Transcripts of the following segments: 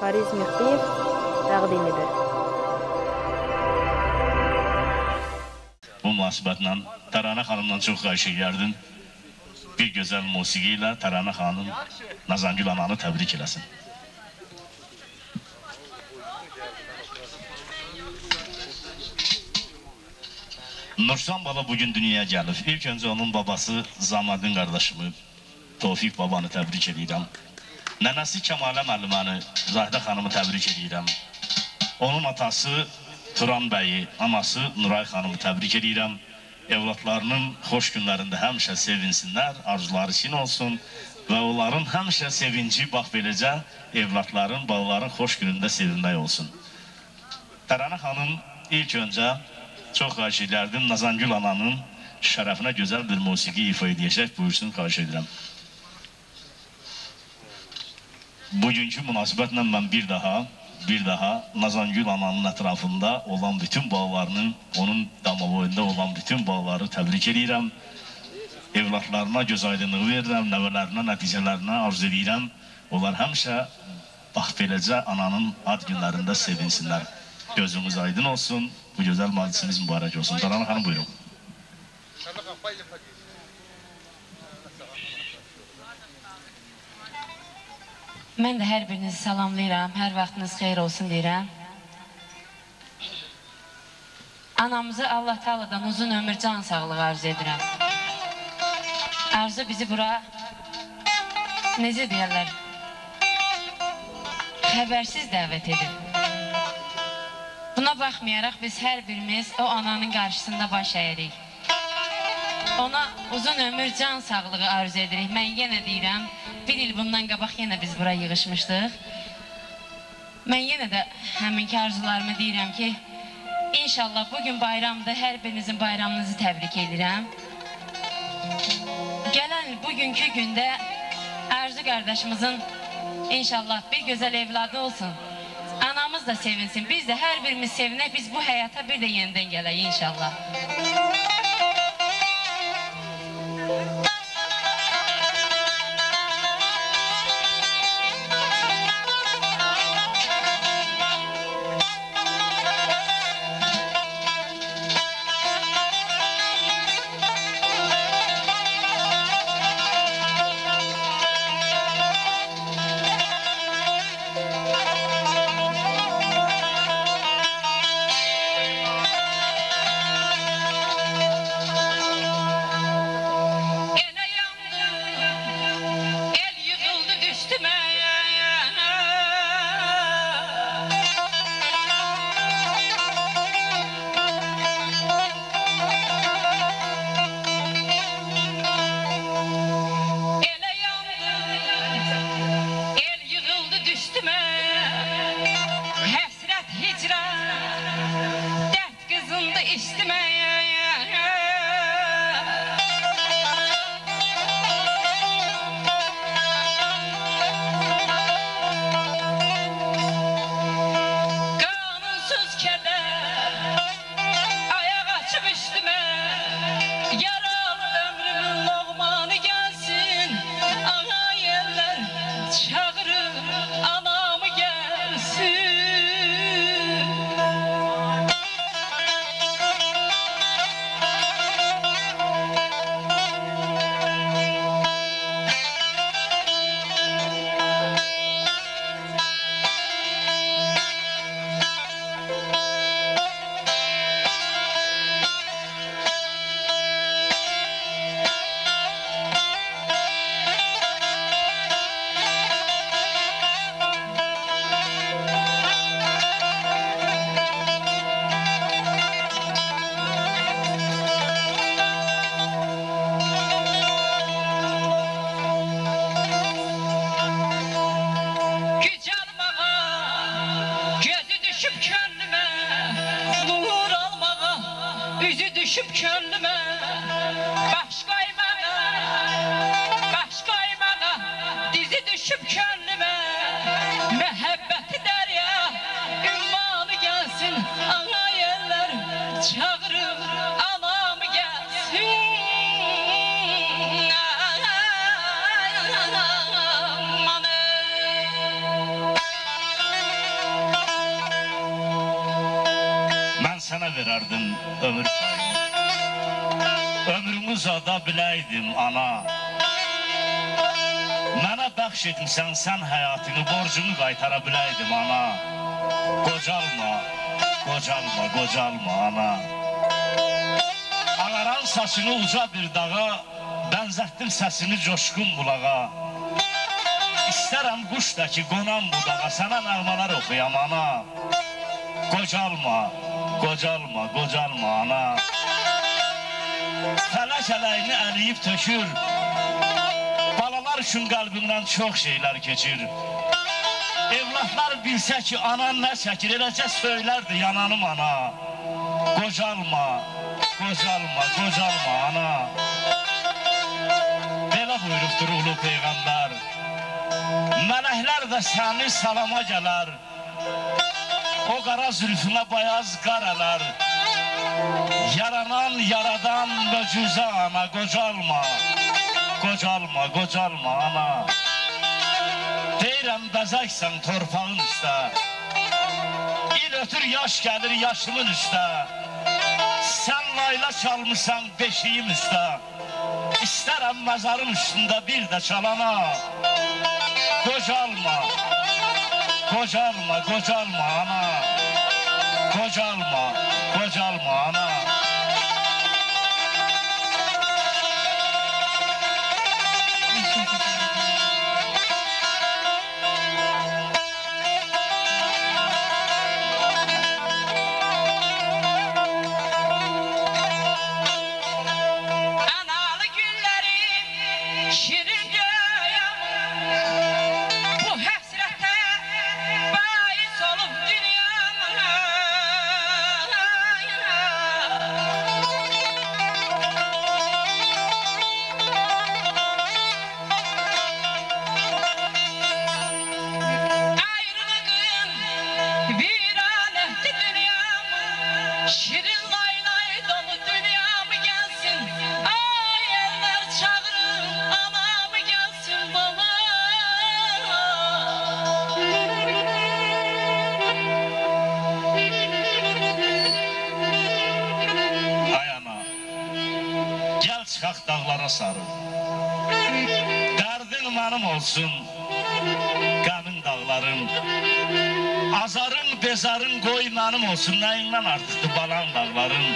Fariz Müxtiyev təqdim edir. Bu münasibətlə Təranə xanımdan çox xahiş edərdim. Bir gözəl musiqi ilə Təranə xanım Nazangül ananı təbrik eləsin. Nursan baba bugün dünyaya gəlib. İlk öncə onun babası Zamadın qardaşımı Tofiq babanı təbrik edirəm. Nənəsi Kəmalə müəlliməni Zahidə xanımı təbrik edirəm. Onun atası Turan bəyi, anası Nuray xanımı təbrik edirəm. Evlatlarının xoş günlərində həmişə sevinsinlər, arzuları için olsun və onların həmişə sevinci bax beləcə evlatların, balaların xoş günündə sevinmək olsun. Təranə xanım ilk öncə çox xahiş edərdim Nazangül ananın şərəfinə gözəl bir musiqi ifa edəcək, buyursun, xahiş edirəm. Bugünkü münasibətlə mən bir daha bir daha Nazangül ananın ətrafında olan bütün bağlarının, onun damaboyunda olan bütün bağları təbrik edirəm. Evlatlarına göz aydınlığı verirəm, nəvələrinə, nəticələrinə arzu edirəm. Onlar həmişə bax beləcə ananın ad günlərində sevinsinlər. Gözünüz aydın olsun, bu gözəl majlisiniz mübarək olsun. Daran xanım buyurun. Mən də hər birinizi salamlayıram, hər vaxtınız xeyir olsun deyirəm. Anamızı Allah Taala'dan uzun ömür, can sağlığı arzu edirəm. Arzu bizi bura, necə deyərlər, xəbərsiz dəvət edib. Buna baxmayaraq biz hər birimiz o ananın qarşısında baş əyirik. Ona uzun ömür, can sağlığı arzu edirik. Mən yenə deyirəm, bir il bundan qabaq yenə biz bura yığışmışdıq. Mən yenə də həminki arzularımı deyirəm ki, inşallah bugün bayramdır, hər birinizin bayramınızı təbrik edirəm. Gələn bugünkü gündə Arzu qardaşımızın inşallah bir gözəl evladı olsun. Anamız da sevinsin, biz də hər birimiz sevinək, biz bu həyata bir də yenidən gələk inşallah. Verərdim ömür payı. Ömrümü uzada biləydim ana. Mənə bəxş etmisən sən həyatını, borcumu qaytara biləydim ana. Qocalma, qocalma, qocalma ana. Ağaran saçını uca bir dağa, bənzətdim səsini coşqun bulağa. İstərəm quş da ki, qonam budağa, sənə nəğmələr oxuyam ana. Qocalma, qocalma, qocalma ana. Fələk ələyini əliyib tökür, balalar üçün qəlbimdən çox şeylər keçir. Evlatlar bilsə ki, anan nə çəkir, eləcə söylərdi yananım ana. Qocalma, qocalma, qocalma ana. Belə buyurubdur ulu Peyğəmbər. Mələklər də səni salama gələr. O qara zülfünə bayaz qarələr. Yaranan, yaradan möcüzə ana, qocalma. Qocalma, qocalma ana. Deyirəm bəzəksən torpağın üstə. İl ötür yaş gəlir yaşımın üstə. Sən layla çalmışsan beşiyim üstə. İstərəm məzarım üstündə bir də çalana. Qocalma, qocalma, qocalma ana. Qocalma, qocalma ana. Şirin lay lay dolu dünyamı gelsin Ay eller çağırın anamı gelsin baba Ay ana, gəl çıxaq dağlara sarı. Dərdin mənim olsun, qəmin dağların. Azarın, bezarın qoy mənim olsun, nəyindən artıqdır balan dağların.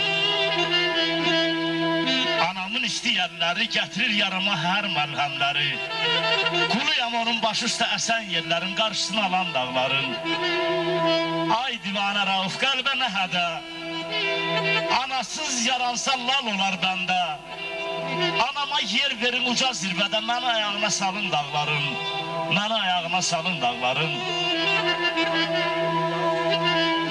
Anamın istəyərləri gətirir yarama hər məlhəmləri. Quluyam onun başı üstə əsən yerlərin, qarşısını alan dağların. Ay divanə Rauf, qəlbə nə hədə? Anasız yaransa lal olar bəndə. Anama yer verin uca zirvədə, məni ayağına salın dağların. Məni ayağına salın dağların. Thank you.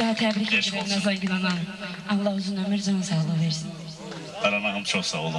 Daha təbrik Eşq edirəm olsun. Nazan Gülanan. Allah uzun ömür, can sağlığı versin. Qaranağım çox sağ olun.